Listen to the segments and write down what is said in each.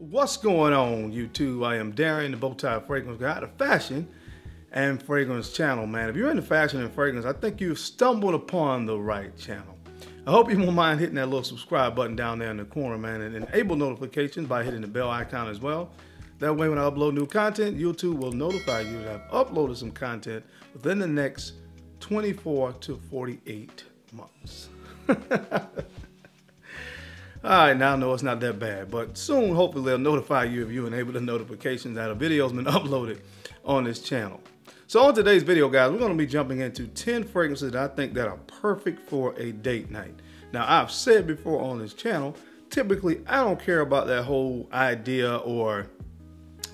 What's going on, YouTube? I am Darren, the Bowtie Fragrance Guy, the fashion and fragrance channel, man. If you're into fashion and fragrance, I think you've stumbled upon the right channel. I hope you won't mind hitting that little subscribe button down there in the corner, man, and enable notifications by hitting the bell icon as well. That way, when I upload new content, YouTube will notify you that I've uploaded some content within the next 24 to 48 months. All right, now know it's not that bad, but soon, hopefully, they'll notify you if you enable the notifications that a video's been uploaded on this channel. So on today's video, guys, we're going to be jumping into 10 fragrances that I think that are perfect for a date night. Now, I've said before on this channel, typically, I don't care about that whole idea or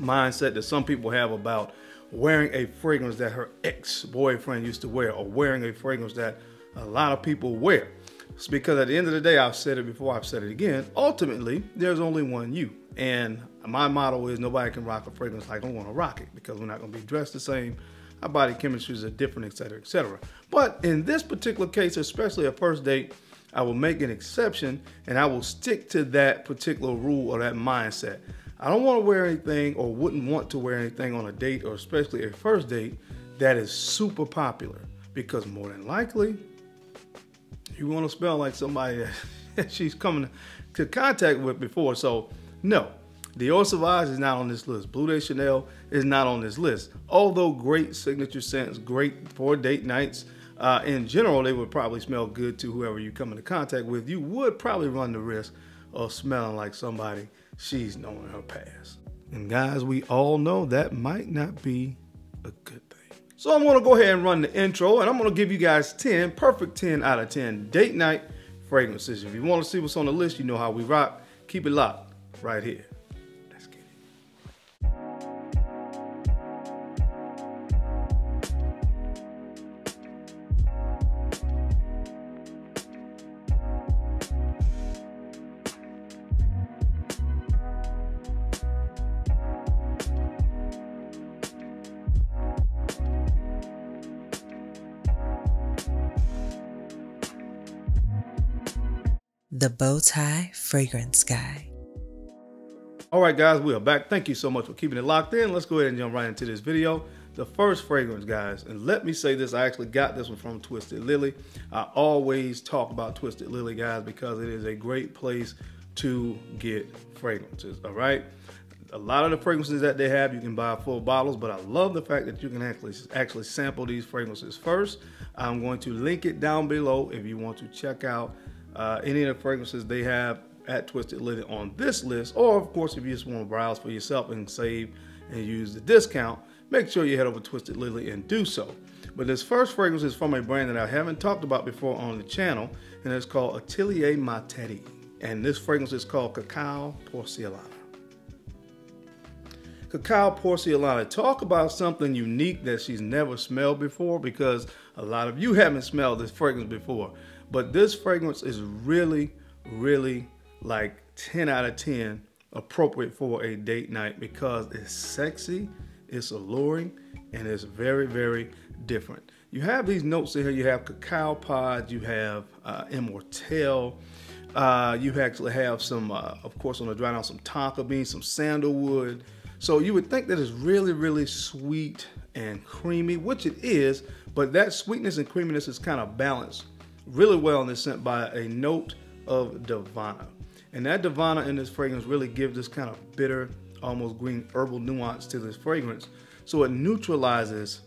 mindset that some people have about wearing a fragrance that her ex-boyfriend used to wear or wearing a fragrance that a lot of people wear. It's because at the end of the day, I've said it before, I've said it again. Ultimately, there's only one you. And my motto is nobody can rock a fragrance like I don't want to rock it because we're not going to be dressed the same. Our body chemistries are different, etc., etc. But in this particular case, especially a first date, I will make an exception and I will stick to that particular rule or that mindset. I don't want to wear anything or wouldn't want to wear anything on a date or especially a first date that is super popular because more than likely you want to smell like somebody that she's coming to contact with before. So, no, Dior Sauvage is not on this list. Bleu de Chanel is not on this list. Although great signature scents, great for date nights. Uh, in general, they would probably smell good to whoever you come into contact with. You would probably run the risk of smelling like somebody she's known in her past. And guys, we all know that might not be a good so I'm gonna go ahead and run the intro and I'm gonna give you guys 10, perfect 10 out of 10 date night fragrances. If you wanna see what's on the list, you know how we rock. Keep it locked right here. The Bowtie Fragrance Guy. All right, guys, we are back. Thank you so much for keeping it locked in. Let's go ahead and jump right into this video. The first fragrance, guys, and let me say this, I actually got this one from Twisted Lily. I always talk about Twisted Lily, guys, because it is a great place to get fragrances, all right? A lot of the fragrances that they have, you can buy full bottles, but I love the fact that you can actually, actually sample these fragrances first. I'm going to link it down below if you want to check out uh, any of the fragrances they have at Twisted Lily on this list, or of course, if you just want to browse for yourself and save and use the discount, make sure you head over to Twisted Lily and do so. But this first fragrance is from a brand that I haven't talked about before on the channel, and it's called Atelier Materi. And this fragrance is called Cacao Porcelana. Cacao Porcelana. Talk about something unique that she's never smelled before because a lot of you haven't smelled this fragrance before. But this fragrance is really, really like 10 out of 10 appropriate for a date night because it's sexy, it's alluring, and it's very, very different. You have these notes in here. You have cacao pods, you have uh, immortelle, uh, you actually have some, uh, of course, on the dry down, some tonka beans, some sandalwood. So you would think that it's really, really sweet and creamy, which it is, but that sweetness and creaminess is kind of balanced really well in this scent by a note of Davana. And that Davana in this fragrance really gives this kind of bitter, almost green herbal nuance to this fragrance. So it neutralizes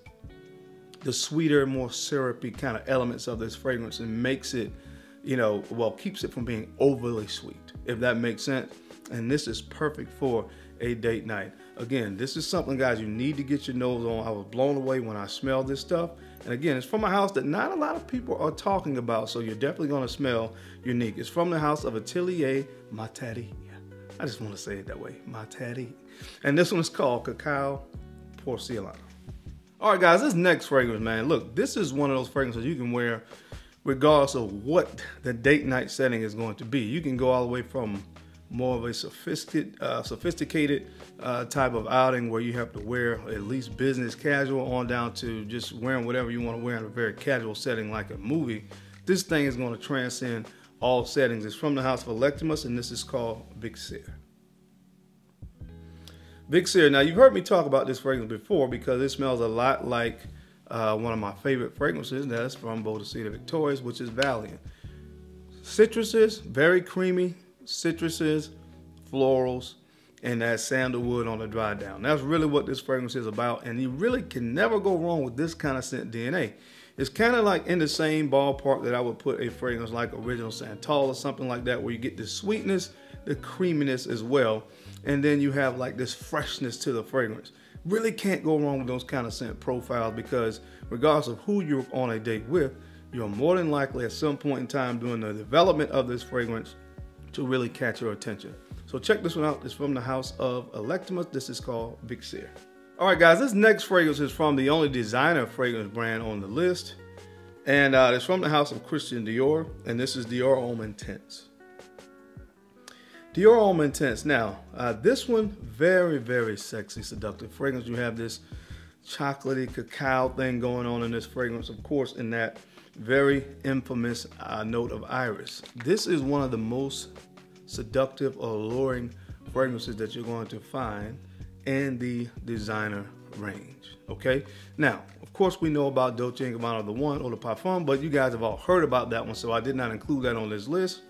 the sweeter, more syrupy kind of elements of this fragrance and makes it, you know, well, keeps it from being overly sweet, if that makes sense. And this is perfect for a date night. Again, this is something, guys, you need to get your nose on. I was blown away when I smelled this stuff. And again, it's from a house that not a lot of people are talking about, so you're definitely going to smell unique. It's from the house of Atelier Materi. I just want to say it that way, Materi. And this one is called Cacao Porcelana. All right, guys, this next fragrance, man. Look, this is one of those fragrances you can wear regardless of what the date night setting is going to be. You can go all the way from more of a sophisticated, uh, sophisticated uh, type of outing where you have to wear at least business casual on down to just wearing whatever you want to wear in a very casual setting like a movie. This thing is going to transcend all settings. It's from the house of Electimuss and this is called Vixere. Vic Sear. Now, you've heard me talk about this fragrance before because it smells a lot like uh, one of my favorite fragrances. That's from Boadicea Victorious, which is Valiant. Citruses, very creamy. Citruses, florals, and that sandalwood on the dry down. That's really what this fragrance is about. And you really can never go wrong with this kind of scent DNA. It's kind of like in the same ballpark that I would put a fragrance like Original Santal or something like that, where you get the sweetness, the creaminess as well. And then you have like this freshness to the fragrance. Really can't go wrong with those kind of scent profiles because regardless of who you're on a date with, you're more than likely at some point in time during the development of this fragrance to really catch your attention. So check this one out. It's from the house of Electimuss. This is called Sear. All right, guys, this next fragrance is from the only designer fragrance brand on the list. And uh, it's from the house of Christian Dior. And this is Dior Homme Intense. Dior Homme Intense. Now, uh, this one, very, very sexy, seductive fragrance. You have this chocolatey cacao thing going on in this fragrance, of course, in that very infamous uh, note of iris. This is one of the most seductive or alluring fragrances that you're going to find in the designer range. Okay. Now, of course, we know about Dolce & Gabbana, the one or the Parfum, but you guys have all heard about that one, so I did not include that on this list.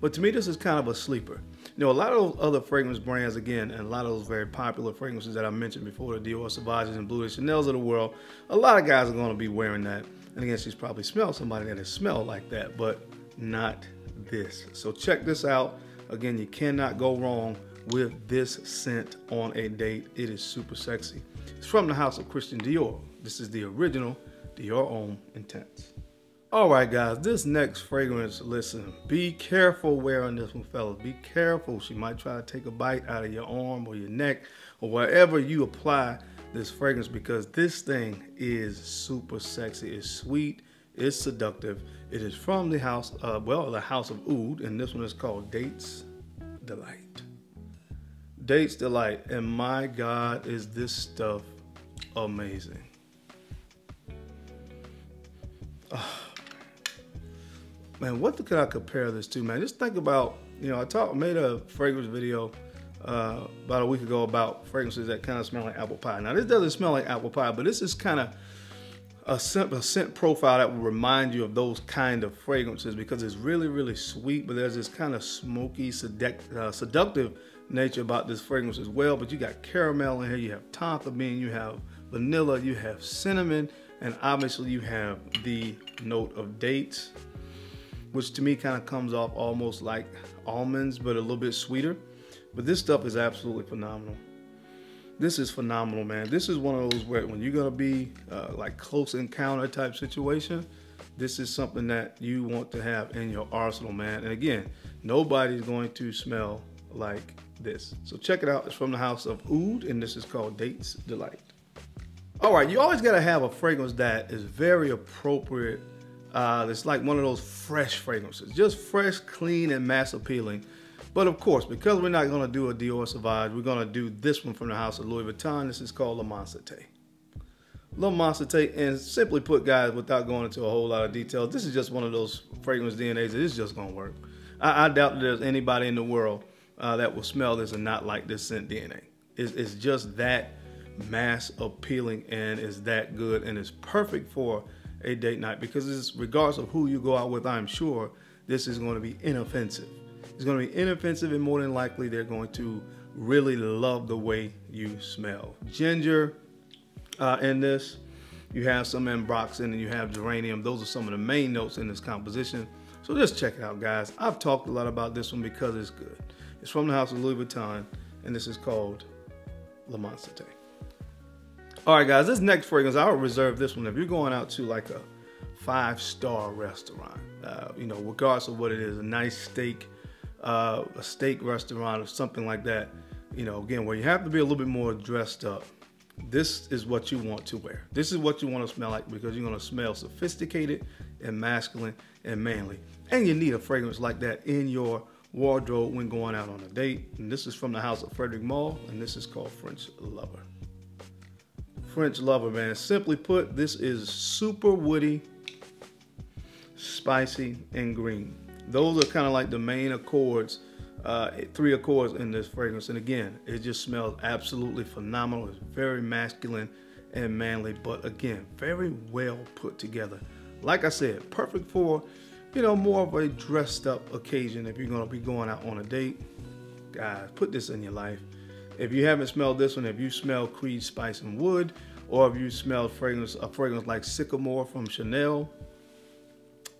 But to me, this is kind of a sleeper. You know, a lot of those other fragrance brands, again, and a lot of those very popular fragrances that I mentioned before, the Dior Sauvages and Bleu de Chanels of the world, a lot of guys are going to be wearing that. And again, she's probably smelled somebody that has smelled like that, but not this. So check this out. Again, you cannot go wrong with this scent on a date. It is super sexy. It's from the house of Christian Dior. This is the original Dior Homme Intense. All right, guys, this next fragrance, listen, be careful wearing this one, fellas. Be careful. She might try to take a bite out of your arm or your neck or wherever you apply this fragrance because this thing is super sexy. It's sweet. It's seductive. It is from the house, uh, well, the house of Oud, and this one is called Dates Delight. Dates Delight, and my God, is this stuff amazing. Oh, man, what could I compare this to, man? Just think about, you know, I talked, made a fragrance video uh, about a week ago about fragrances that kind of smell like apple pie. Now, this doesn't smell like apple pie, but this is kind of a scent, a scent profile that will remind you of those kind of fragrances because it's really, really sweet, but there's this kind of smoky, seduct, uh, seductive nature about this fragrance as well. But you got caramel in here, you have tonka bean, you have vanilla, you have cinnamon, and obviously you have the note of dates, which to me kind of comes off almost like almonds, but a little bit sweeter. But this stuff is absolutely phenomenal. This is phenomenal, man. This is one of those where when you're gonna be uh, like close encounter type situation, this is something that you want to have in your arsenal, man. And again, nobody's going to smell like this. So check it out. It's from the house of Oud, and this is called Dates Delight. All right, you always gotta have a fragrance that is very appropriate. Uh, it's like one of those fresh fragrances, just fresh, clean, and mass appealing but of course, because we're not going to do a Dior Sauvage, we're going to do this one from the house of Louis Vuitton. This is called L'Immensité. Le Mansate, and simply put, guys, without going into a whole lot of detail, this is just one of those fragrance DNAs that is just going to work. I, I, doubt there's anybody in the world uh, that will smell this and not like this scent DNA. It's, it's just that mass appealing and is that good and it's perfect for a date night because it's regardless of who you go out with, I'm sure this is going to be inoffensive. It's going to be inoffensive and more than likely they're going to really love the way you smell. Ginger uh, in this, you have some ambroxan and you have geranium. Those are some of the main notes in this composition. So just check it out, guys. I've talked a lot about this one because it's good. It's from the house of Louis Vuitton, and this is called L'Immensité. All right, guys, this next fragrance, I will reserve this one. If you're going out to like a five-star restaurant, uh, you know, regardless of what it is, a nice steak, uh, a steak restaurant or something like that, you know, again, where you have to be a little bit more dressed up, this is what you want to wear. This is what you want to smell like because you're going to smell sophisticated and masculine and manly. And you need a fragrance like that in your wardrobe when going out on a date. And this is from the house of Frederic Malle, and this is called French Lover. French Lover, man. Simply put, this is super woody, spicy, and green. Those are kind of like the main accords uh, three accords in this fragrance. And again, it just smells absolutely phenomenal. It's very masculine and manly, but again, very well put together. Like I said, perfect for, you know, more of a dressed up occasion if you're gonna be going out on a date. Guys, put this in your life. If you haven't smelled this one, if you smell Creed Spice and Wood, or if you smell fragrance, a fragrance like Sycomore from Chanel,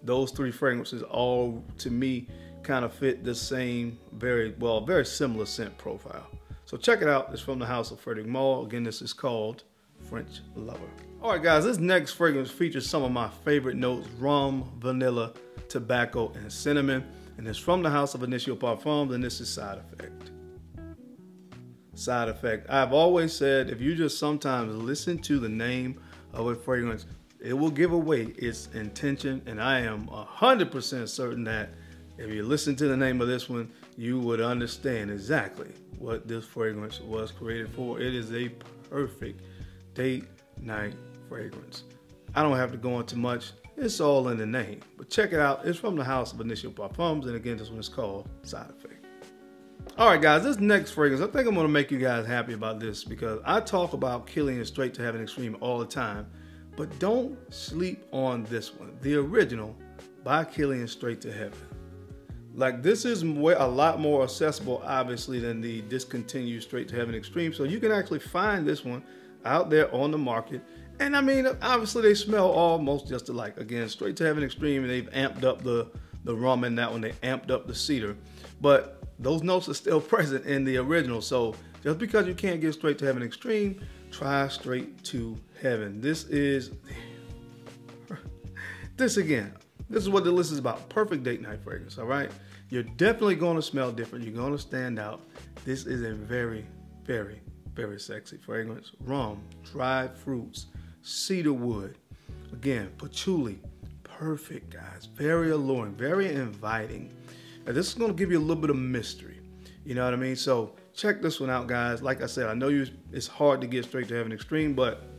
those three fragrances all to me kind of fit the same very well very similar scent profile. So check it out. It's from the house of frederic malle again this is called french lover. All right guys this next fragrance features some of my favorite notes rum vanilla tobacco and cinnamon and it's from the house of initio parfums and this is side effect. Side effect. I've always said if you just sometimes listen to the name of a fragrance it will give away its intention. And I am 100% certain that if you listen to the name of this one, you would understand exactly what this fragrance was created for. It is a perfect date night fragrance. I don't have to go into much. It's all in the name. But check it out. It's from the house of Initio Parfums. And again, this one is called Side Effect. All right, guys, this next fragrance, I think I'm going to make you guys happy about this because I talk about Kilian Straight to Heaven Extreme all the time. But don't sleep on this one, the original by Kilian Straight to Heaven. Like this is way, a lot more accessible, obviously, than the discontinued Straight to Heaven Extreme. So you can actually find this one out there on the market. And I mean, obviously, they smell almost just alike. Again, Straight to Heaven Extreme, and they've amped up the the rum in that one. They amped up the cedar, but those notes are still present in the original. So just because you can't get Straight to Heaven Extreme, try Straight to Heaven. This is this again. This is what the list is about. Perfect date night fragrance, all right? You're definitely going to smell different. You're going to stand out. This is a very, very, very sexy fragrance. Rum, dried fruits, cedar wood, again, patchouli. Perfect, guys. Very alluring, very inviting. And this is going to give you a little bit of mystery. You know what I mean? So check this one out, guys. Like I said, I know you it's hard to get straight to heaven extreme, but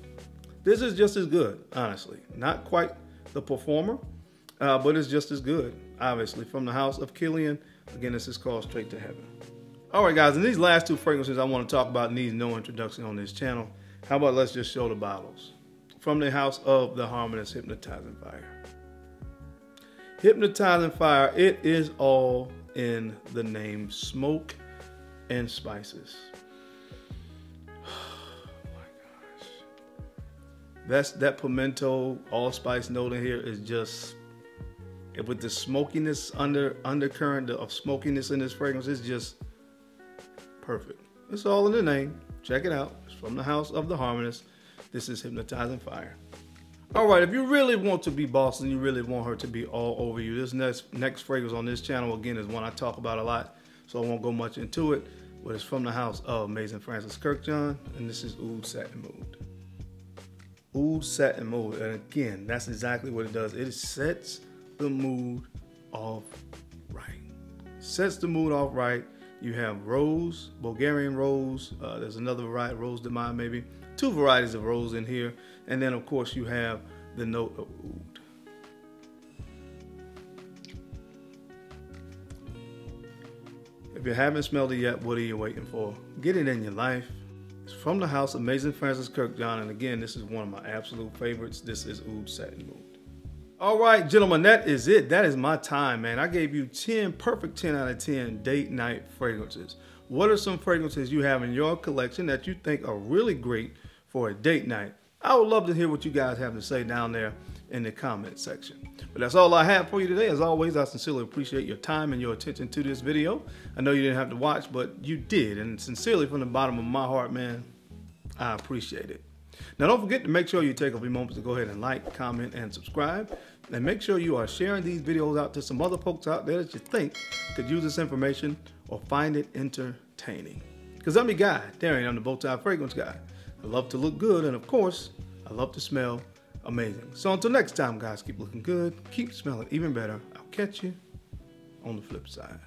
this is just as good, honestly. Not quite the performer, uh, but it's just as good, obviously. From the house of Kilian, again, this is called Straight to Heaven. All right, guys, and these last two fragrances I want to talk about needs no introduction on this channel. How about let's just show the bottles? From the house of the Harmonist Hypnotizing Fire. Hypnotizing Fire, it is all in the name smoke and spices. That's that pimento allspice note in here is just with the smokiness under undercurrent of smokiness in this fragrance it's just perfect. It's all in the name. Check it out. It's from the house of the harmonist. This is hypnotizing fire. All right, if you really want to be boss and you really want her to be all over you, this next next fragrance on this channel again is one I talk about a lot, so I won't go much into it. But it's from the house of Maison Francis Kurkdjian, and this is Oud Satin Mood. Oud Satin Mood, and again, that's exactly what it does. It sets the mood off right. Sets the mood off right. You have rose, Bulgarian rose. Uh, there's another variety, rose de mai maybe. Two varieties of rose in here. And then, of course, you have the note of oud. If you haven't smelled it yet, what are you waiting for? Get it in your life. It's from the house Maison Francis Kurkdjian. And again, this is one of my absolute favorites. This is Oud Satin Mood. All right, gentlemen, that is it. That is my time, man. I gave you 10, perfect 10 out of 10 date night fragrances. What are some fragrances you have in your collection that you think are really great for a date night? I would love to hear what you guys have to say down there in the comment section. But that's all I have for you today. As always, I sincerely appreciate your time and your attention to this video. I know you didn't have to watch, but you did. And sincerely from the bottom of my heart, man, I appreciate it. Now, don't forget to make sure you take a few moments to go ahead and like, comment, and subscribe. And make sure you are sharing these videos out to some other folks out there that you think could use this information or find it entertaining. Because I'm your guy, Darian. I'm the Bowtie Fragrance Guy. I love to look good, and of course, I love to smell amazing. So until next time, guys, keep looking good, keep smelling even better. I'll catch you on the flip side.